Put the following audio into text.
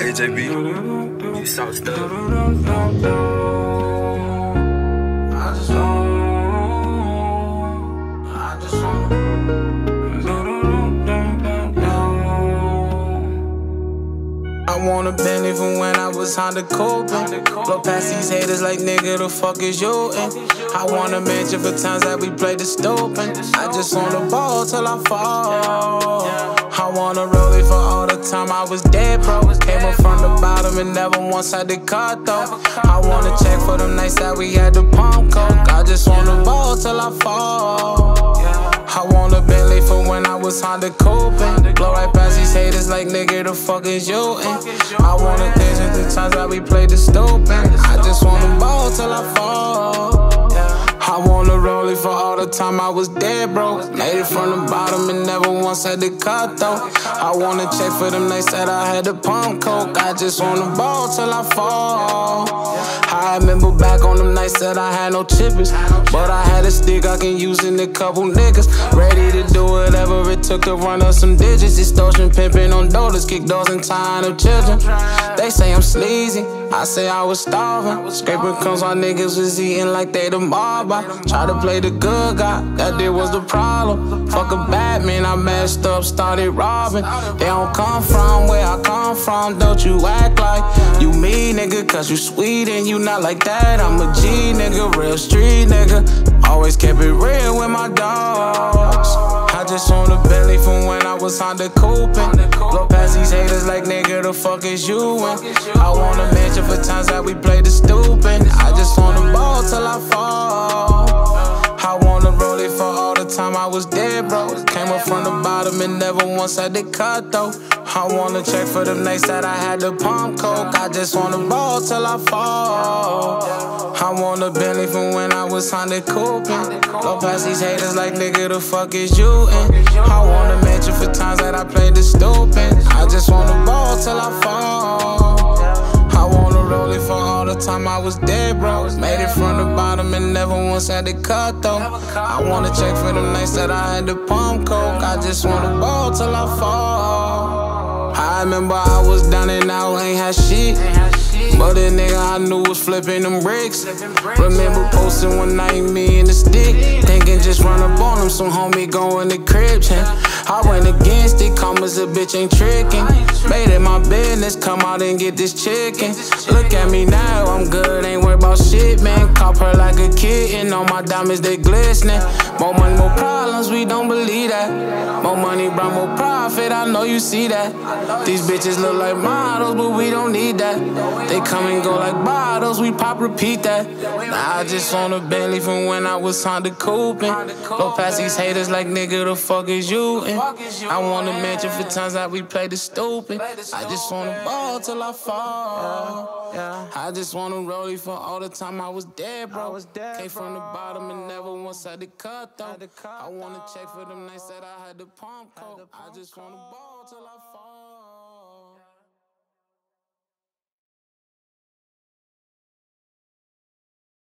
JB, you stuff. I want a Bentley from when I was Honda Copin. Blow past these haters like nigga, the fuck is you in? I want a mansion for times that we play the stupid. I just want a ball till I fall. I wanna roll time I was dead, bro. Came up from the bottom and never once had the cut though. I wanna check for them nights that we had the pump coke. I just wanna ball till I fall. I want a Bentley for when I was Honda Copin. Blow right past these haters like nigga, the fuck is you? I wanna dance at the times that we played the stupid. I just wanna ball till I fall. I wanna for all the time I was dead, bro. Made it from the bottom and never once had to cut though. I wanna check for them they said I had to pump coke. I just wanna ball till I fall. I remember back on them nights that I had no chippers. But I had a stick I can use in a couple niggas. Ready to do whatever it took to run up some digits. Extortion, pimping on dollars, kick doors and tying up children. They say I'm sleazy, I say I was starving. Scraping crumbs while niggas was eating like they the mob. I try to play the good guy, that did was the problem. Fuck a Batman, I messed up, started robbing. They don't come from where I come from, don't you act like you me, nigga, cause you sweet and you not like that. I'm a G, nigga, real street, nigga. Always kept it real with my dogs. I just want a belly from when I was Honda Copin. Blow the fuck is you in? I wanna mention for times that we play the stupid. I just wanna ball till I fall. I wanna roll it for all the time I was dead, bro. Came up from the bottom and never once had to cut though. I wanna check for the nights that I had to pump coke. I just wanna ball till I fall. I want a Bentley from when I was Honda Copin. Go past these haters like nigga, the fuck is you in? I want a I was dead, bro. Made it from the bottom and never once had to cut though. I wanna check for them nights that I had to pump coke. I just wanna ball till I fall. I remember I was down and out, ain't had shit. But a nigga I knew was flipping them bricks. Remember posting one night, me and the stick. Thinking just run up on him, some homie going to cribs. And I went against it, commas a bitch ain't tricking. Made it my business, come out and get this chicken. Look at me now, I'm good, ain't worried about shit, man. Cop her like a kitten, all my diamonds they glistening. More money, more problems, we don't believe that. More money, brought more profit, I know you see that. These bitches look like models, but we don't need that. They come and go like bottles, we pop, repeat that. Now I just want a Bentley from when I was Honda Copin. Blow past these haters like nigga, the fuck is you in? I want a mansion for times that we play the stupid. I just wanna ball till I fall. Yeah. I just wanna roll it for all the time I was dead, bro. Came from the bottom and never once had to cut though. I wanna check for them nights that I had to pump coke. I just wanna ball till I fall.